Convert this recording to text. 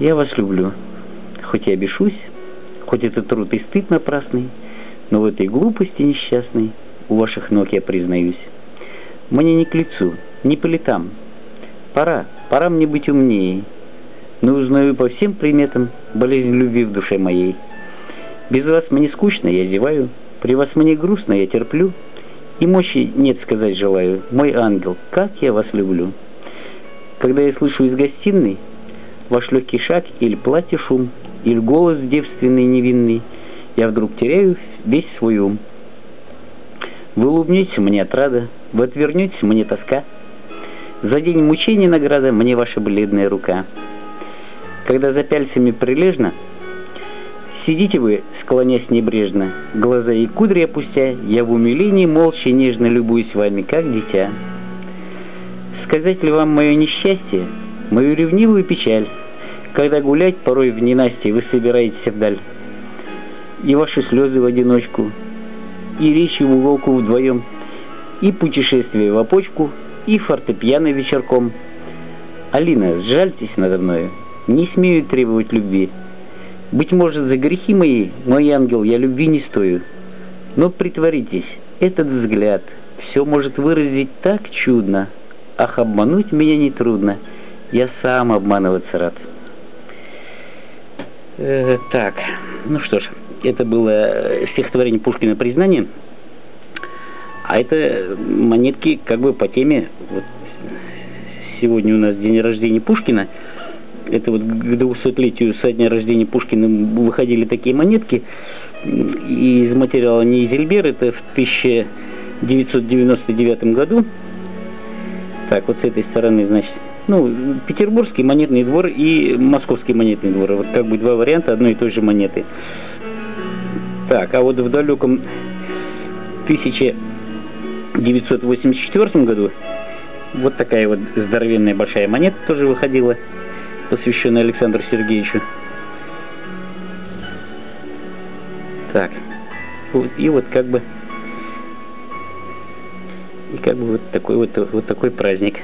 Я вас люблю, хоть я бешусь, хоть это труд и стыд напрасный, но в этой глупости несчастной у ваших ног я признаюсь. Мне не к лицу, не по летам. Пора, пора мне быть умнее. Но узнаю по всем приметам болезнь любви в душе моей. Без вас мне скучно, я зеваю, при вас мне грустно, я терплю, и мощи нет сказать желаю, мой ангел, как я вас люблю. Когда я слышу из гостиной ваш легкий шаг или платье шум, или голос девственный невинный, я вдруг теряю весь свой ум. Вы улыбнетесь мне отрада, вы отвернетесь мне тоска. За день мучений награда мне ваша бледная рука. Когда за пяльцами прилежно, сидите вы, склонясь небрежно, глаза и кудри опустя, я в умилении молча нежно любуюсь вами, как дитя. Сказать ли вам мое несчастье, мою ревнивую печаль, когда гулять порой в ненастье вы собираетесь вдаль, и ваши слезы в одиночку, и речи в уголку вдвоем, и путешествие в опочку, и фортепиано вечерком. Алина, сжальтесь надо мною, не смею требовать любви. Быть может, за грехи мои, мой ангел, я любви не стою. Но притворитесь, этот взгляд все может выразить так чудно. Ах, обмануть меня нетрудно, я сам обманываться рад. Э, так, ну что ж, это было стихотворение Пушкина «Признание». А это монетки как бы по теме, вот сегодня у нас день рождения Пушкина, это вот к 200-летию со дня рождения Пушкина выходили такие монетки из материала Нейзельбер, это в 1999 году. Так, вот с этой стороны, значит, ну, Петербургский монетный двор и Московский монетный двор. Вот как бы два варианта одной и той же монеты. Так, а вот в далеком 1984 году вот такая вот здоровенная большая монета тоже выходила, посвященная Александру Сергеевичу. Так, вот, и вот как бы, и как бы вот такой вот, вот такой праздник.